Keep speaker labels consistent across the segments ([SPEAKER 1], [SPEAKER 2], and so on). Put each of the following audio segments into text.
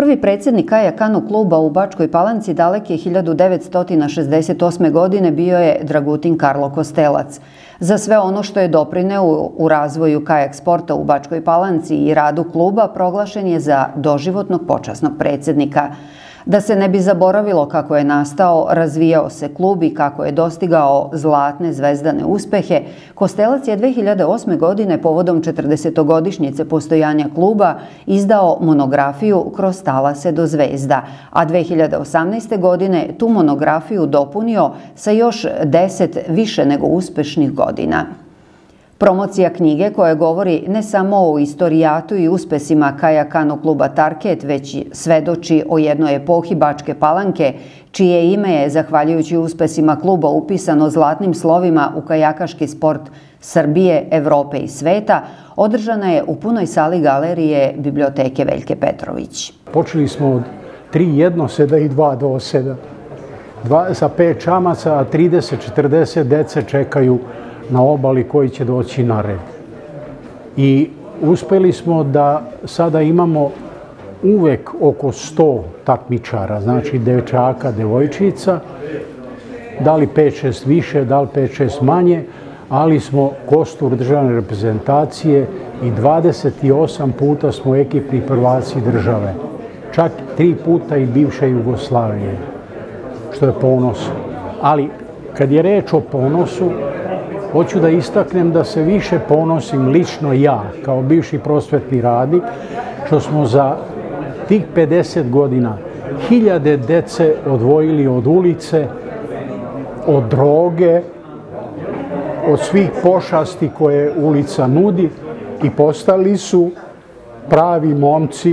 [SPEAKER 1] Prvi predsjednik Kaja Kanu kluba u Bačkoj Palanci daleke 1968. godine bio je Dragutin Karlo Kostelac. Za sve ono što je doprineo u razvoju kajak sporta u Bačkoj Palanci i radu kluba proglašen je za doživotnog počasnog predsjednika. Da se ne bi zaboravilo kako je nastao, razvijao se klub i kako je dostigao zlatne zvezdane uspehe, Kostelac je 2008. godine povodom 40-godišnjice postojanja kluba izdao monografiju Kroz talase do zvezda, a 2018. godine tu monografiju dopunio sa još deset više nego uspešnih godina. Promocija knjige koja govori ne samo o istorijatu i uspesima kajakano kluba Tarket, već svedoči o jednoj epohi Bačke Palanke, čije ime je, zahvaljujući uspesima kluba, upisano zlatnim slovima u kajakaški sport Srbije, Evrope i sveta, održana je u punoj sali galerije Biblioteke Veljke Petrović.
[SPEAKER 2] Počeli smo od 3 jednoseda i 2 doseda. Dva, sa pet čamaca, a 30-40 dece čekaju na obali koji će doći na red. I uspeli smo da sada imamo uvek oko 100 takmičara, znači dečaka, devojčica, da li 5-6 više, da li 5-6 manje, ali smo kostur državne reprezentacije i 28 puta smo ekipni prvaci države. Čak tri puta i bivše Jugoslavije, što je ponos. Ali kad je reč o ponosu, Hoću da istaknem da se više ponosim lično ja, kao bivši prosvetni radnik, što smo za tih 50 godina hiljade dece odvojili od ulice, od droge, od svih pošasti koje ulica nudi i postali su pravi momci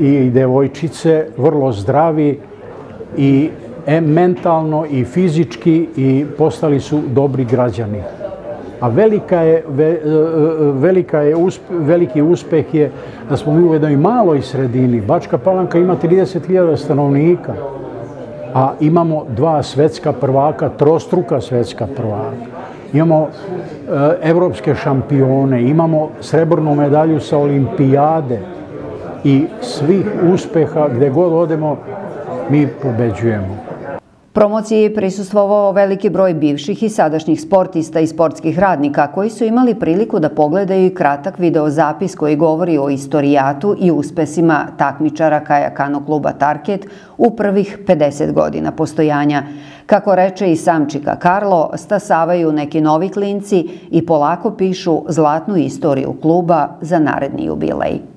[SPEAKER 2] i devojčice, vrlo zdravi i mentalno i fizički i postali su dobri građani a velika je, ve, e, e, velika je uspe, veliki uspeh je da smo mi u jednoj maloj sredini. Bačka Palanka ima 30.000 stanovnika, a imamo dva svetska prvaka, trostruka svetska prvaka. Imamo e, evropske šampione, imamo srebrnu medalju sa olimpijade i svih uspeha gde god odemo mi pobeđujemo.
[SPEAKER 1] Promociji je prisustvovao veliki broj bivših i sadašnjih sportista i sportskih radnika koji su imali priliku da pogledaju i kratak videozapis koji govori o istorijatu i uspesima takmičara kajakano kluba Tarket u prvih 50 godina postojanja. Kako reče i sam Čika Karlo, stasavaju neki novi klinci i polako pišu zlatnu istoriju kluba za naredni jubilej.